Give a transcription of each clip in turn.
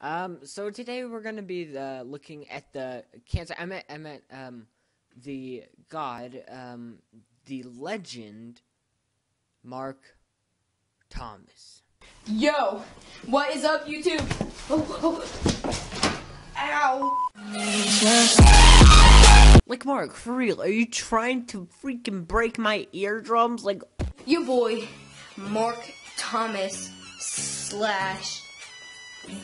Um, so today we're gonna be uh, looking at the cancer. I meant, I meant, um, the god, um, the legend, Mark Thomas. Yo, what is up, YouTube? Oh, oh. Ow. Like Mark, for real, are you trying to freaking break my eardrums? Like, Your boy, Mark Thomas slash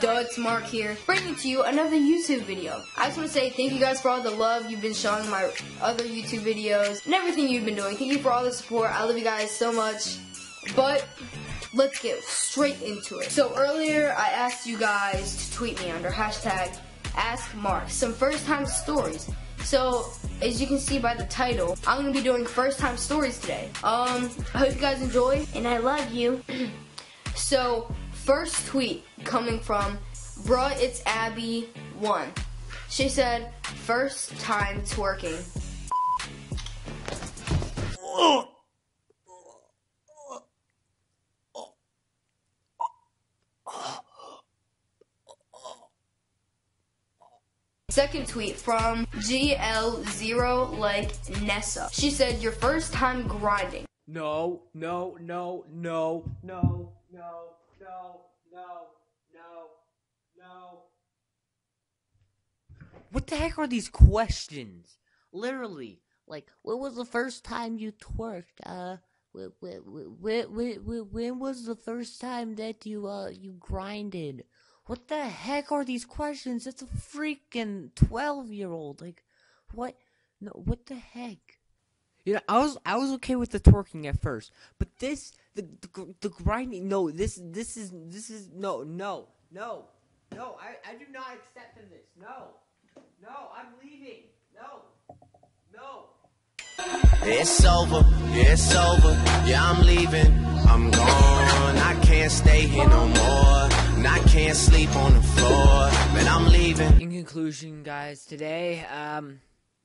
Duds Mark here, bringing to you another YouTube video. I just want to say thank you guys for all the love you've been showing my other YouTube videos and everything you've been doing. Thank you for all the support. I love you guys so much. But let's get straight into it. So earlier I asked you guys to tweet me under hashtag Ask Mark some first time stories. So as you can see by the title, I'm gonna be doing first time stories today. Um, I hope you guys enjoy and I love you. so first tweet coming from Bruh It's Abby one. She said, first time twerking. Second tweet from GL0 like Nessa. She said, your first time grinding. no, no, no, no, no, no, no, no, no, no. What the heck are these questions? Literally, like, when was the first time you twerked? Uh, when, when, when, when was the first time that you, uh, you grinded? What the heck are these questions? It's a freaking 12 year old. Like, what? No, what the heck? You know, I was I was okay with the twerking at first, but this the the, the grinding. No, this this is this is no no no no. I I do not accept in this. No no. I'm leaving. No no. It's over, it's over. Yeah, I'm leaving. I'm gone. I can't stay here no more. And I can't sleep on the floor. But I'm leaving. In conclusion, guys, today um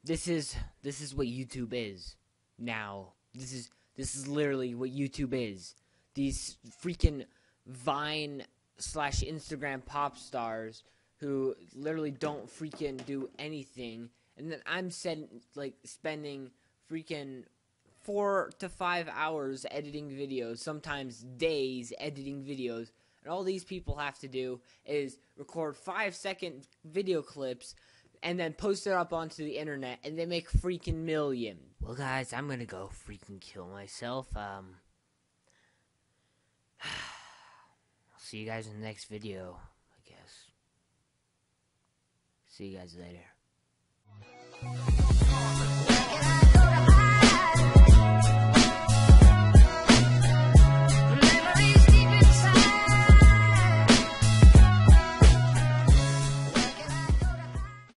this is this is what YouTube is now. This is this is literally what YouTube is. These freaking Vine slash Instagram pop stars who literally don't freaking do anything, and then I'm said like spending freaking four to five hours editing videos, sometimes days editing videos. And all these people have to do is record five second video clips and then post it up onto the internet and they make freaking million. Well, guys, I'm gonna go freaking kill myself. Um, I'll see you guys in the next video, I guess. See you guys later.